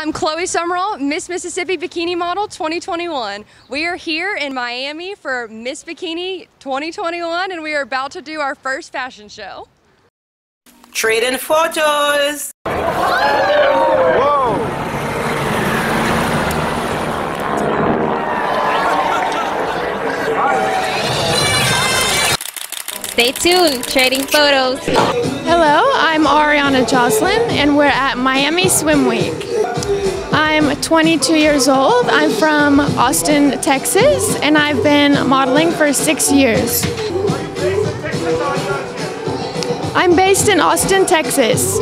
I'm Chloe Summerall, Miss Mississippi Bikini Model 2021. We are here in Miami for Miss Bikini 2021 and we are about to do our first fashion show. Trading photos. Stay tuned, trading photos. Hello, I'm Ariana Jocelyn, and we're at Miami Swim Week. I'm 22 years old. I'm from Austin, Texas, and I've been modeling for six years. I'm based in Austin, Texas.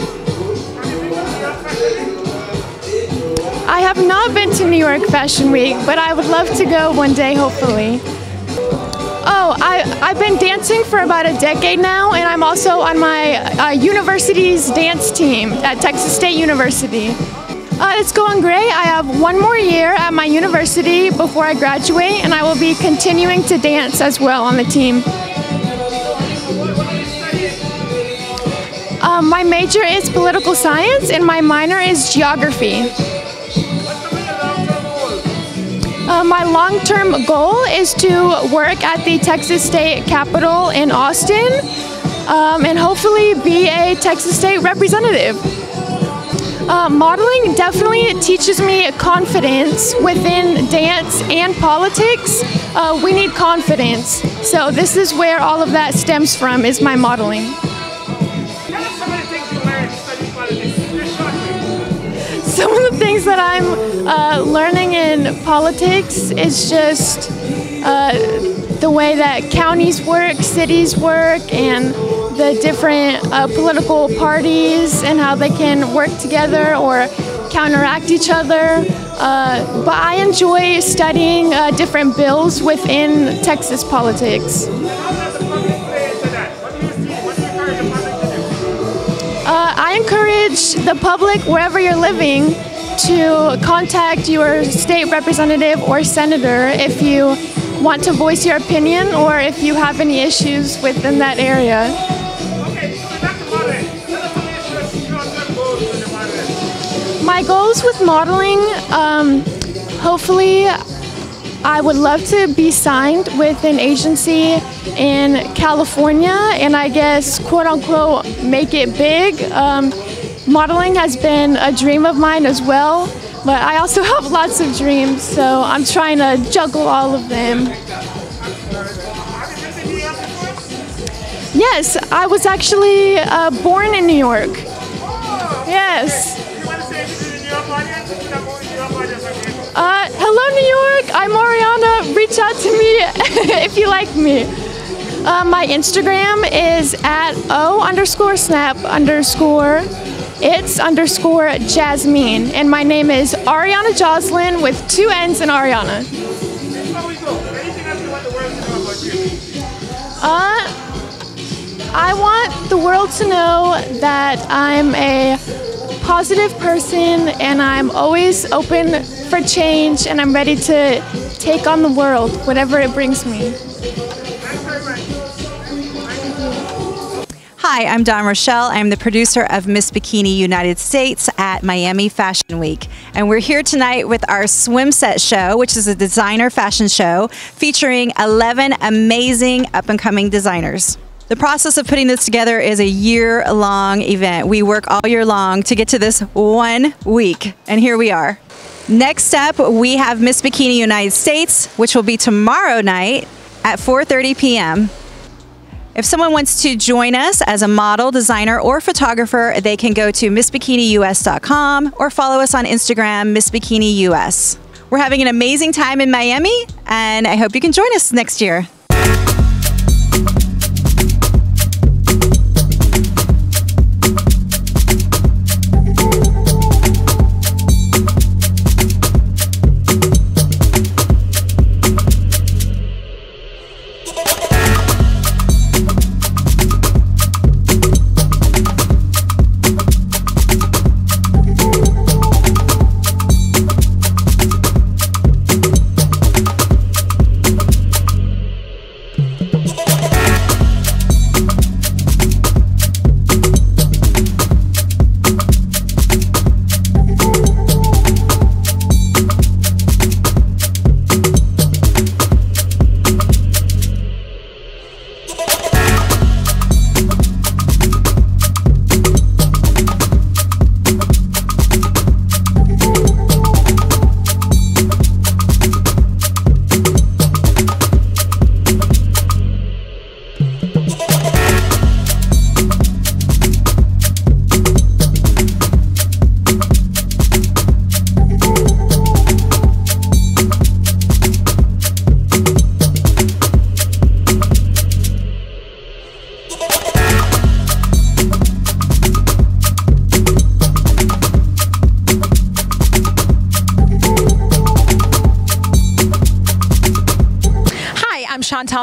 I have not been to New York Fashion Week, but I would love to go one day, hopefully. Oh, I, I've been dancing for about a decade now, and I'm also on my uh, university's dance team at Texas State University. Uh, it's going great. I have one more year at my university before I graduate, and I will be continuing to dance as well on the team. Um, my major is political science, and my minor is geography. Uh, my long-term goal is to work at the Texas State Capitol in Austin um, and hopefully be a Texas State representative. Uh, modeling definitely teaches me confidence within dance and politics. Uh, we need confidence. So this is where all of that stems from is my modeling. Some of the things that I'm uh, learning in politics is just uh, the way that counties work, cities work, and the different uh, political parties and how they can work together or counteract each other. Uh, but I enjoy studying uh, different bills within Texas politics. Uh, I encourage the public, wherever you're living, to contact your state representative or senator if you want to voice your opinion or if you have any issues within that area. My goals with modeling, um, hopefully, I would love to be signed with an agency in California and I guess, quote unquote, make it big. Um, modeling has been a dream of mine as well, but I also have lots of dreams, so I'm trying to juggle all of them. Yes, I was actually uh, born in New York. Yes. Uh, hello, New York. I'm Ariana. Reach out to me if you like me. Uh, my Instagram is at o underscore snap underscore it's underscore Jasmine, and my name is Ariana Jocelyn with two N's in Ariana. Uh, I want the world to know that I'm a positive person and I'm always open for change and I'm ready to take on the world, whatever it brings me. Hi, I'm Dawn Rochelle. I'm the producer of Miss Bikini United States at Miami Fashion Week. And we're here tonight with our swim set show, which is a designer fashion show featuring 11 amazing up and coming designers. The process of putting this together is a year long event. We work all year long to get to this one week, and here we are. Next up, we have Miss Bikini United States, which will be tomorrow night at 4:30 p.m. If someone wants to join us as a model, designer, or photographer, they can go to MissBikiniUS.com or follow us on Instagram, MissBikiniUS. We're having an amazing time in Miami, and I hope you can join us next year.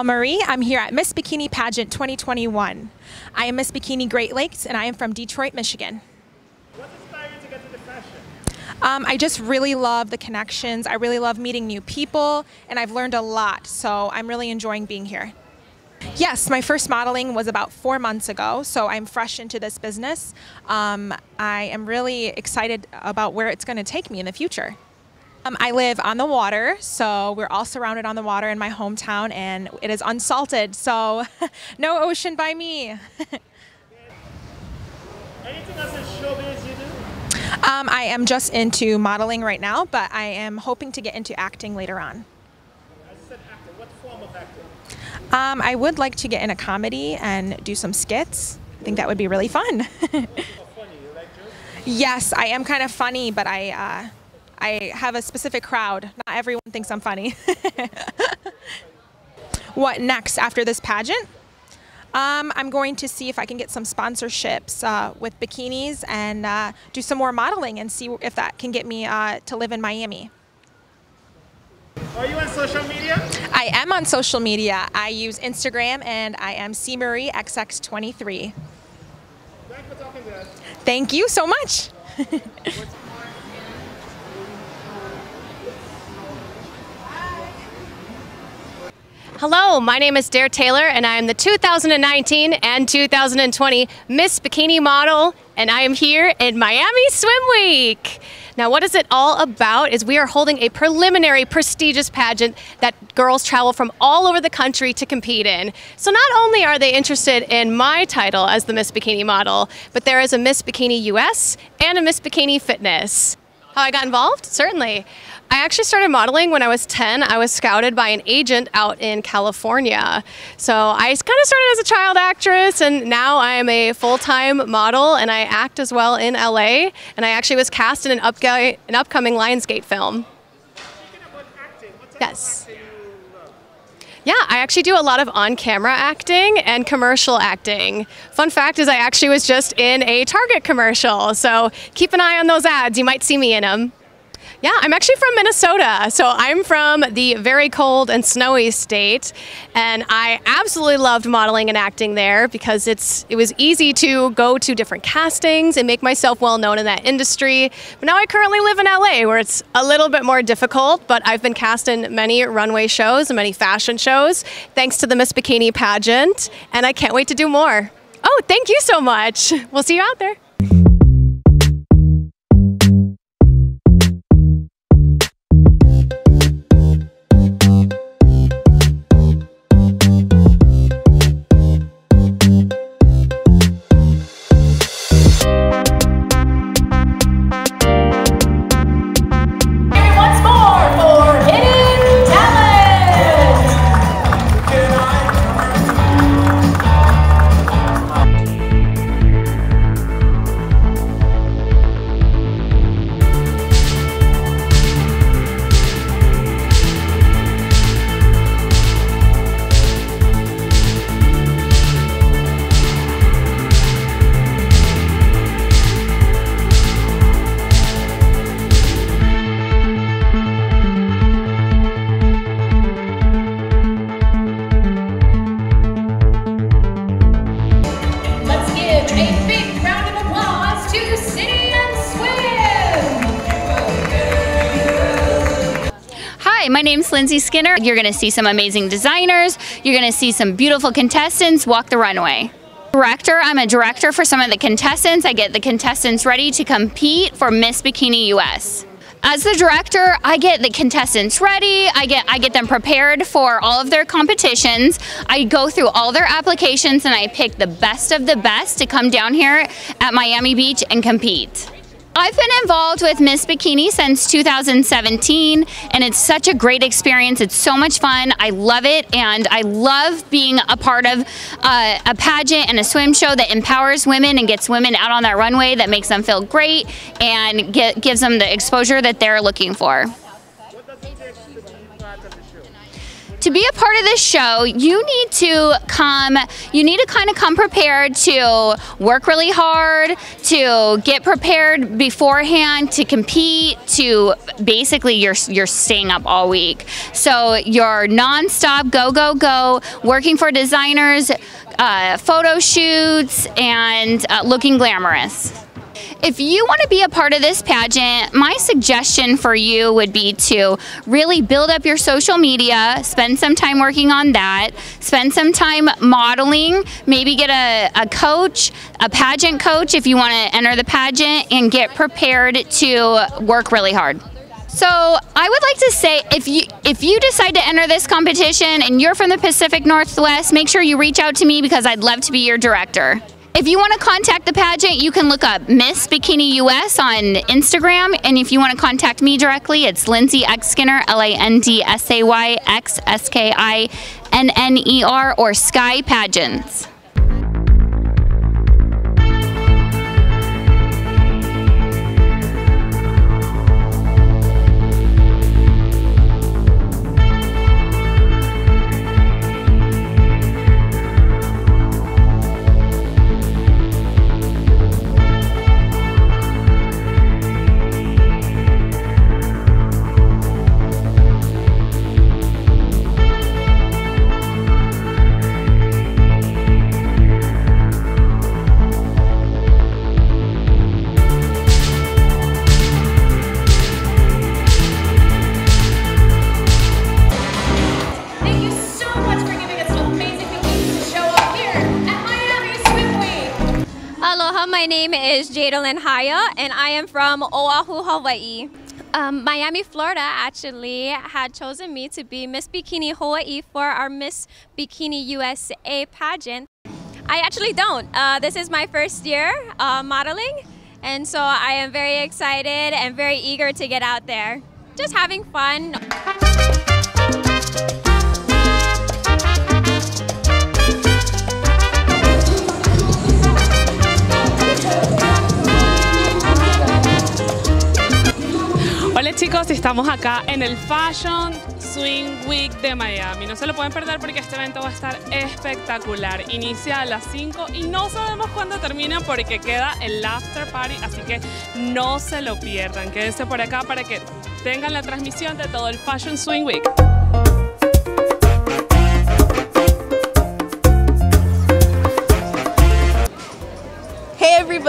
Marie. I'm here at Miss Bikini Pageant 2021. I am Miss Bikini Great Lakes and I am from Detroit, Michigan. What inspired to get into fashion? Um, I just really love the connections. I really love meeting new people and I've learned a lot, so I'm really enjoying being here. Yes, my first modeling was about four months ago, so I'm fresh into this business. Um, I am really excited about where it's going to take me in the future. Um, I live on the water, so we're all surrounded on the water in my hometown, and it is unsalted, so no ocean by me. Anything else in you do? um, I am just into modeling right now, but I am hoping to get into acting later on. I said acting. What form of acting? Um, I would like to get in a comedy and do some skits. I think that would be really fun. Funny? You like jokes? yes, I am kind of funny, but I uh, I have a specific crowd. Not everyone thinks I'm funny. what next after this pageant? Um, I'm going to see if I can get some sponsorships uh, with bikinis and uh, do some more modeling and see if that can get me uh, to live in Miami. Are you on social media? I am on social media. I use Instagram and I am C Marie XX23. Thanks for talking to us. Thank you so much. Hello, my name is Dare Taylor, and I am the 2019 and 2020 Miss Bikini Model, and I am here in Miami Swim Week. Now, what is it all about? Is we are holding a preliminary prestigious pageant that girls travel from all over the country to compete in. So, not only are they interested in my title as the Miss Bikini Model, but there is a Miss Bikini US and a Miss Bikini Fitness. How I got involved? Certainly. I actually started modeling when I was 10. I was scouted by an agent out in California. So I kind of started as a child actress, and now I am a full time model and I act as well in LA. And I actually was cast in an, upgo- an upcoming Lionsgate film. Yes. Yeah, I actually do a lot of on camera acting and commercial acting. Fun fact is, I actually was just in a Target commercial, so keep an eye on those ads. You might see me in them. Yeah, I'm actually from Minnesota. So I'm from the very cold and snowy state, and I absolutely loved modeling and acting there because it's it was easy to go to different castings and make myself well known in that industry. But now I currently live in LA where it's a little bit more difficult, but I've been cast in many runway shows and many fashion shows thanks to the Miss Bikini pageant, and I can't wait to do more. Oh, thank you so much. We'll see you out there. Hi, my name's Lindsay Skinner. You're going to see some amazing designers. You're going to see some beautiful contestants walk the runway. Director, I'm a director for some of the contestants. I get the contestants ready to compete for Miss Bikini US. As the director, I get the contestants ready. I get I get them prepared for all of their competitions. I go through all their applications and I pick the best of the best to come down here at Miami Beach and compete. I've been involved with Miss Bikini since 2017, and it's such a great experience. It's so much fun. I love it, and I love being a part of uh, a pageant and a swim show that empowers women and gets women out on that runway that makes them feel great and get, gives them the exposure that they're looking for. To be a part of this show, you need to come, you need to kind of come prepared to work really hard, to get prepared beforehand, to compete, to basically you're, you're staying up all week. So you're nonstop, go, go, go, working for designers, uh, photo shoots, and uh, looking glamorous. If you want to be a part of this pageant, my suggestion for you would be to really build up your social media, spend some time working on that, spend some time modeling, maybe get a, a coach, a pageant coach if you want to enter the pageant, and get prepared to work really hard. So I would like to say if you if you decide to enter this competition and you're from the Pacific Northwest, make sure you reach out to me because I'd love to be your director. If you want to contact the pageant, you can look up Miss Bikini US on Instagram. And if you want to contact me directly, it's Lindsay X Skinner, L A N D S A Y X S K I N N E R, or Sky Pageants. My name is Jadalyn Haya, and I am from Oahu, Hawaii. Um, Miami, Florida actually had chosen me to be Miss Bikini Hawaii for our Miss Bikini USA pageant. I actually don't. Uh, this is my first year uh, modeling, and so I am very excited and very eager to get out there. Just having fun. Hola chicos, estamos acá en el Fashion Swing Week de Miami. No se lo pueden perder porque este evento va a estar espectacular. Inicia a las 5 y no sabemos cuándo termina porque queda el after party, así que no se lo pierdan. Quédense por acá para que tengan la transmisión de todo el Fashion Swing Week.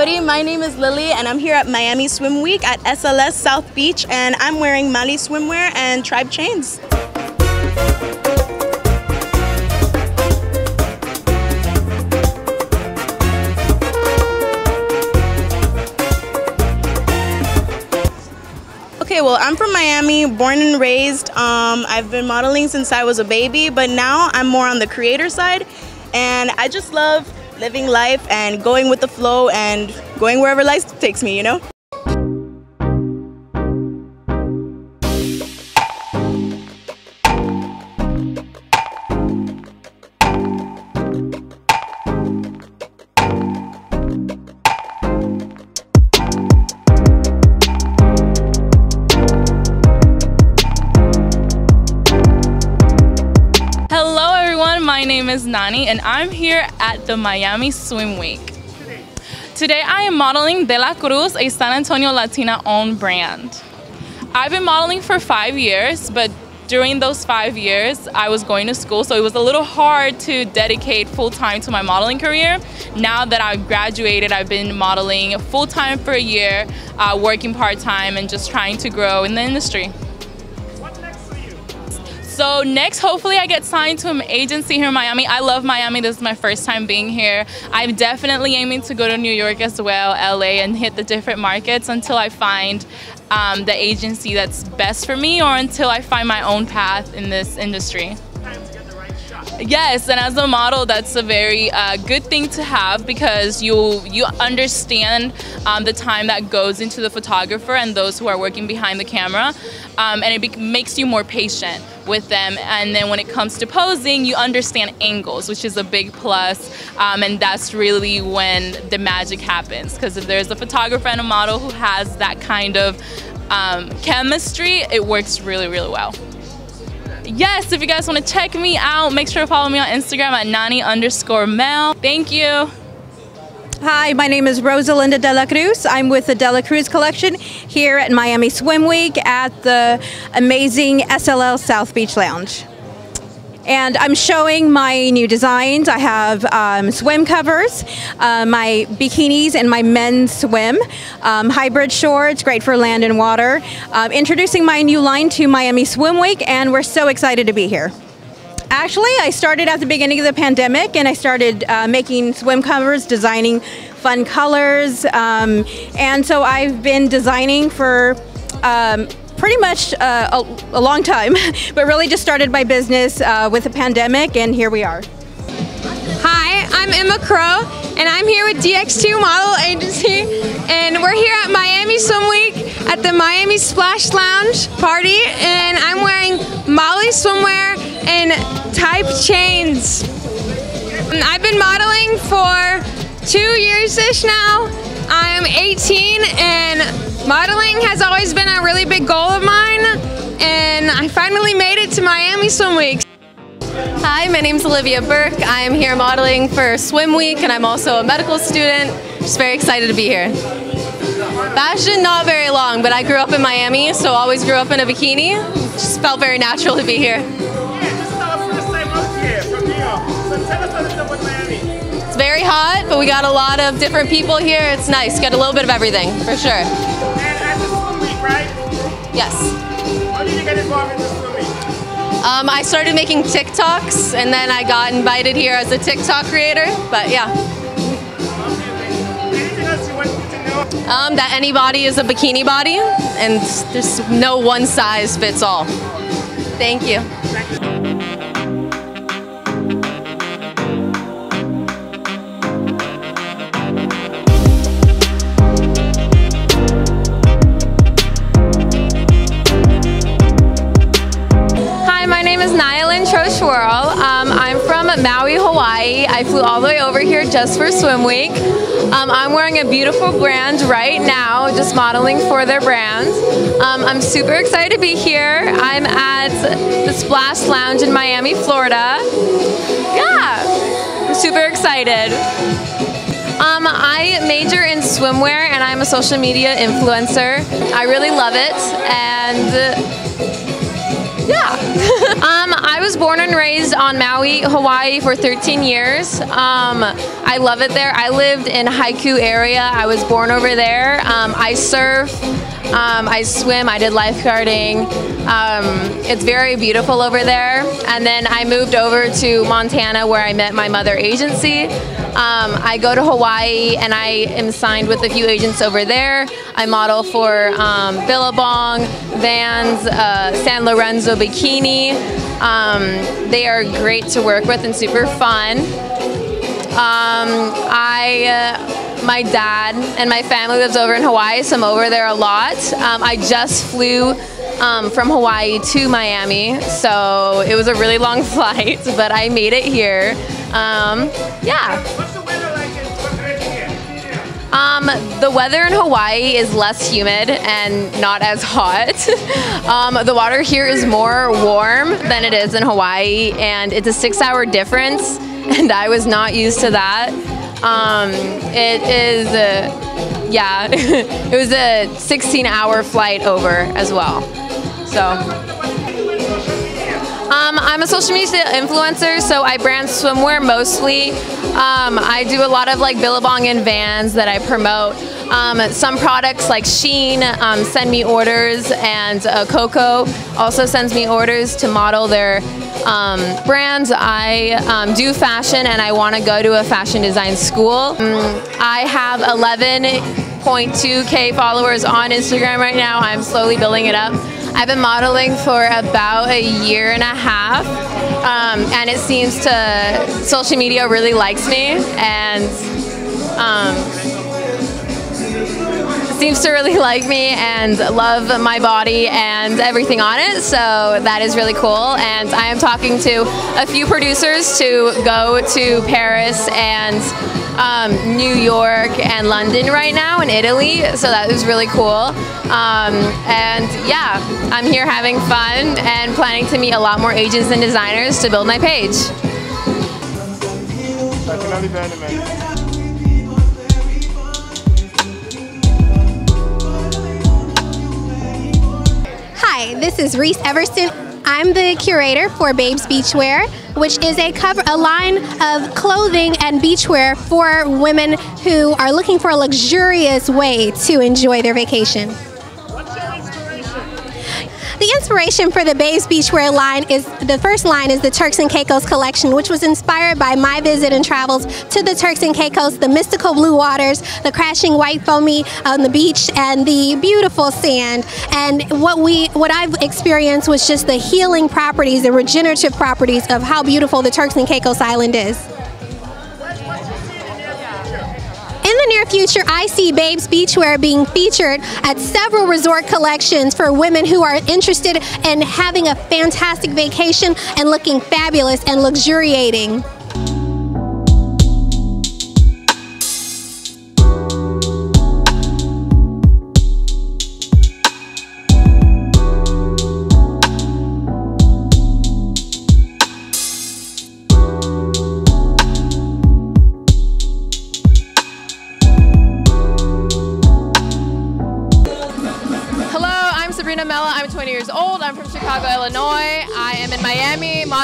My name is Lily and I'm here at Miami Swim Week at SLS South Beach and I'm wearing Mali swimwear and Tribe chains. Okay, well, I'm from Miami, born and raised. Um, I've been modeling since I was a baby, but now I'm more on the creator side. And I just love living life and going with the flow and going wherever life takes me, you know? Is Nani and I'm here at the Miami Swim Week. Today I am modeling De La Cruz, a San Antonio Latina owned brand. I've been modeling for five years, but during those five years I was going to school, so it was a little hard to dedicate full time to my modeling career. Now that I've graduated, I've been modeling full time for a year, uh, working part time, and just trying to grow in the industry. So next, hopefully I get signed to an agency here in Miami. I love Miami. This is my first time being here. I'm definitely aiming to go to New York as well, LA, and hit the different markets until I find um, the agency that's best for me or until I find my own path in this industry. Yes, and as a model, that's a very uh, good thing to have because you you understand um, the time that goes into the photographer and those who are working behind the camera, um, and it makes you more patient with them. And then when it comes to posing, you understand angles, which is a big plus, um, and that's really when the magic happens. Because if there's a photographer and a model who has that kind of um, chemistry, it works really, really well. Yes, if you guys want to check me out, make sure to follow me on Instagram at Nani underscore Mel. Thank you. Hi, my name is Rosalinda De La Cruz. I'm with the De La Cruz Collection here at Miami Swim Week at the amazing SLS South Beach Lounge. And I'm showing my new designs. I have um, swim covers, uh, my bikinis, and my men's swim. Um, hybrid shorts, great for land and water. Um, introducing my new line to Miami Swim Week, and we're so excited to be here. Actually, I started at the beginning of the pandemic and I started uh, making swim covers, designing fun colors. Um, and so I've been designing for um, pretty much uh, a, a, long time, but really just started my business uh, with the pandemic and here we are. Hi, I'm Emma Crow and I'm here with DX2 Model Agency and we're here at Miami Swim Week at the Miami Splash Lounge party and I'm wearing Molly swimwear and type chains. I've been modeling for two years-ish now. I'm 18 and modeling has always been a really big goal of mine and I finally made it to Miami Swim Week. Hi, my name is Olivia Burke. I'm here modeling for Swim Week and I'm also a medical student. Just very excited to be here. Fashion, not very long, but I grew up in Miami, so always grew up in a bikini. Just felt very natural to be here. It's very hot, but we got a lot of different people here. It's nice. Got a little bit of everything, for sure. And the swim week, right? Yes. How did you get involved in the swim week? Um, I started making TikToks, and then I got invited here as a TikTok creator. But yeah. Anything else you want to know? Um, that any body is a bikini body, and there's no one size fits all. Thank you. Just for Swim Week. Um, I'm wearing a beautiful brand right now, just modeling for their brand. Um, I'm super excited to be here. I'm at the Splash Lounge in Miami, Florida. Yeah, I'm super excited. Um, I major in swimwear and I'm a social media influencer. I really love it and yeah. I was born and raised on Maui, Hawaii for 13 years. Um, I love it there. I lived in Haiku area. I was born over there. Um, I surf. Um, I swim. I did lifeguarding. Um, it's very beautiful over there. And then I moved over to Montana where I met my mother agency. Um, I go to Hawaii and I am signed with a few agents over there. I model for um, Billabong, Vans, uh, San Lorenzo Bikini. Um, they are great to work with and super fun. Um, I, uh, my dad and my family lives over in Hawaii, so I'm over there a lot. Um, I just flew um, from Hawaii to Miami, so it was a really long flight, but I made it here. Um, yeah. Um, the weather in Hawaii is less humid and not as hot. um, the water here is more warm than it is in Hawaii, and it's a six hour difference, and I was not used to that. Um, it is, yeah, it was a 16 hour flight over as well. So. Um, I'm a social media influencer, so I brand swimwear mostly. Um, I do a lot of like Billabong and Vans that I promote. Um, some products like Sheen um, send me orders, and uh, Coco also sends me orders to model their um, brands. I um, do fashion, and I want to go to a fashion design school. Mm, I have 11.2k followers on Instagram right now. I'm slowly building it up. I've been modeling for about a year and a half, um, and it seems to social media really likes me, and um, seems to really like me and love my body and everything on it. So that is really cool. And I am talking to a few producers to go to Paris and um, New York and London right now in Italy. So that was really cool. Um, and yeah, I'm here having fun and planning to meet a lot more agents and designers to build my page. Hi, this is Reese Everson. I'm the curator for Babes Beachwear, which is a cover a line of clothing and beachwear for women who are looking for a luxurious way to enjoy their vacation. The inspiration for the Babes Beachwear line is the first line is the Turks and Caicos collection, which was inspired by my visit and travels to the Turks and Caicos, the mystical blue waters, the crashing white foamy on the beach, and the beautiful sand. And what we what I've experienced was just the healing properties, the regenerative properties of how beautiful the Turks and Caicos Island is. Near future, I see Babes Beachwear being featured at several resort collections for women who are interested in having a fantastic vacation and looking fabulous and luxuriating.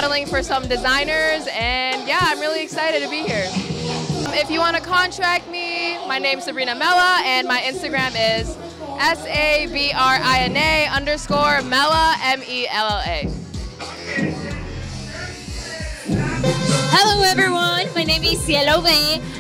Modeling for some designers, and yeah, I'm really excited to be here. If you want to contract me, my name's Sabrina Mella, and my Instagram is S A B R I N A underscore Mella M E L L A. Hello everyone, my name is Cielo.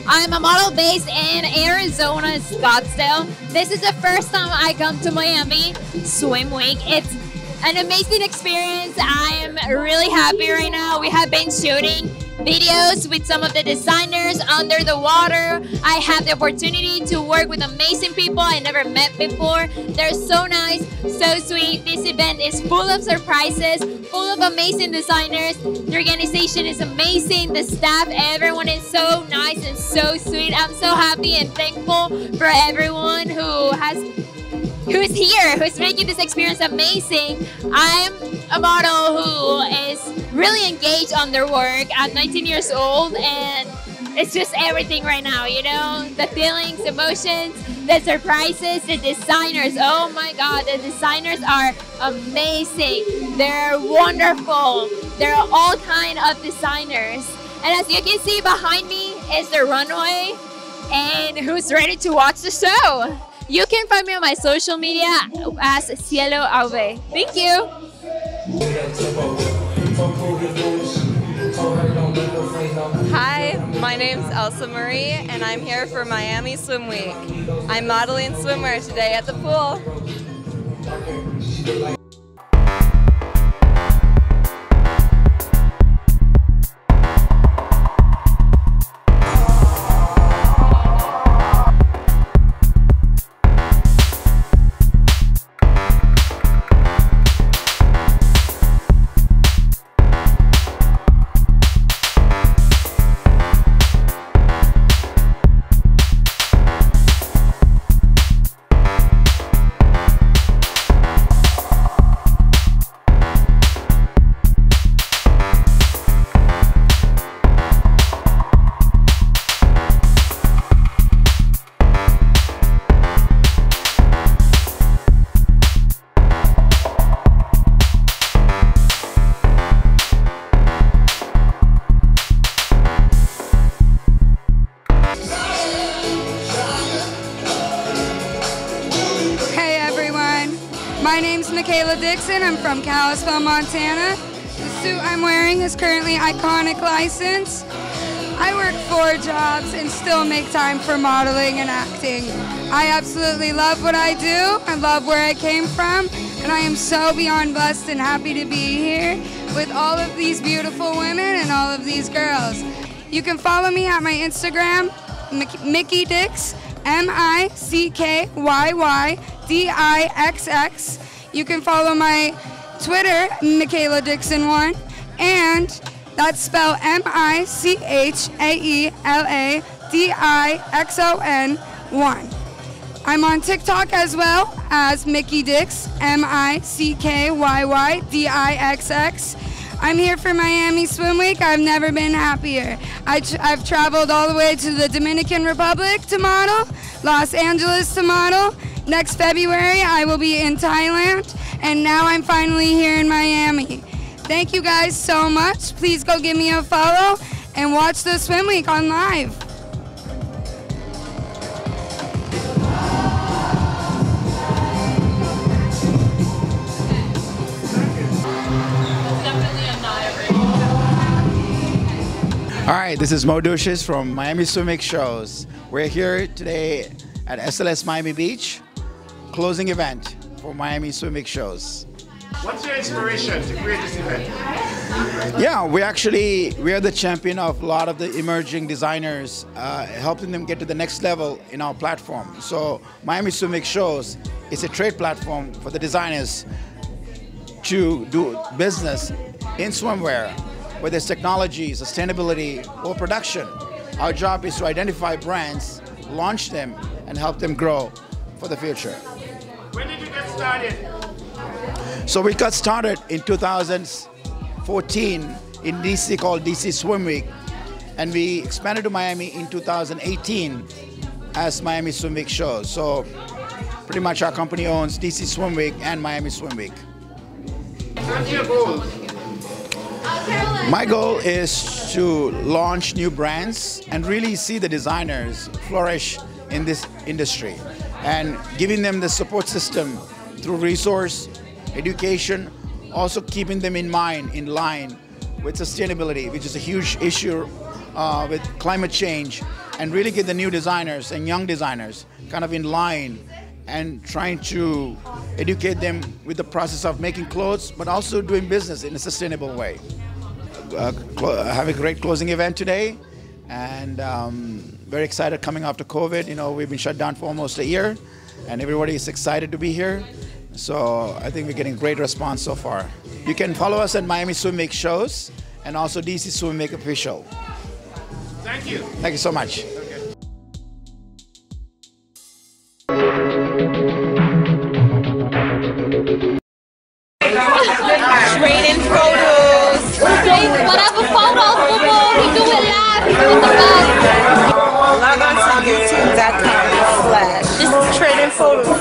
I'm a model based in Arizona, Scottsdale. This is the first time I come to Miami Swim Week. It's an amazing experience. I am really happy right now. We have been shooting videos with some of the designers under the water. I have the opportunity to work with amazing people I never met before. They're so nice, so sweet. This event is full of surprises, full of amazing designers. The organization is amazing. The staff, everyone is so nice and so sweet. I'm so happy and thankful for everyone who has who's here, who's making this experience amazing. I'm a model who is really engaged on their work at 19 years old and it's just everything right now, you know? The feelings, emotions, the surprises, the designers. Oh my god, the designers are amazing. They're wonderful. There are all kind of designers. And as you can see behind me is the runway and who's ready to watch the show. You can find me on my social media as Cielo Ave. Thank you. Hi, my name's Elsa Marie, and I'm here for Miami Swim Week. I'm modeling swimwear today at the pool. From Kalispell, Montana. The suit I'm wearing is currently Iconic License. I work four jobs and still make time for modeling and acting. I absolutely love what I do. I love where I came from, and I am so beyond blessed and happy to be here with all of these beautiful women and all of these girls. You can follow me at my Instagram, Mick- Mickey Dix, M I C K Y Y D I X X. You can follow my Twitter, Michaela Dixon one, and that's spelled M I C H A E L A D I X O N one. I'm on TikTok as well as Mickey Dix, M I C K Y Y D I X X. I'm here for Miami Swim Week. I've never been happier. I I've traveled all the way to the Dominican Republic to model, Los Angeles to model. Next February, I will be in Thailand, and now I'm finally here in Miami. Thank you guys so much. Please go give me a follow and watch the Swim Week on live. All right, this is Mo Dushis from Miami Swim Week Shows. We're here today at SLS Miami Beach, closing event for Miami Swim Week Shows. What's your inspiration to create this event? Yeah, we actually we are the champion of a lot of the emerging designers, uh, helping them get to the next level in our platform. So Miami Swim Week Shows is a trade platform for the designers to do business in swimwear, whether it's technology, sustainability, or production. Our job is to identify brands, launch them, and help them grow for the future. When did you get started? So we got started in 2014 in DC called DC Swim Week, and we expanded to Miami in 2018 as Miami Swim Week shows. So pretty much our company owns DC Swim Week and Miami Swim Week. What's your goal? My goal is to launch new brands and really see the designers flourish in this industry and giving them the support system through resource, education, also keeping them in mind, in line with sustainability, which is a huge issue uh, with climate change, and really get the new designers and young designers kind of in line and trying to educate them with the process of making clothes, but also doing business in a sustainable way. Uh, have a great closing event today, and um, very excited coming after COVID. You know, we've been shut down for almost a year, and everybody is excited to be here. So I think we're getting great response so far. You can follow us at Miami Swim Week shows and also DC Swim Week official. Thank you. Thank you so much. 싸우는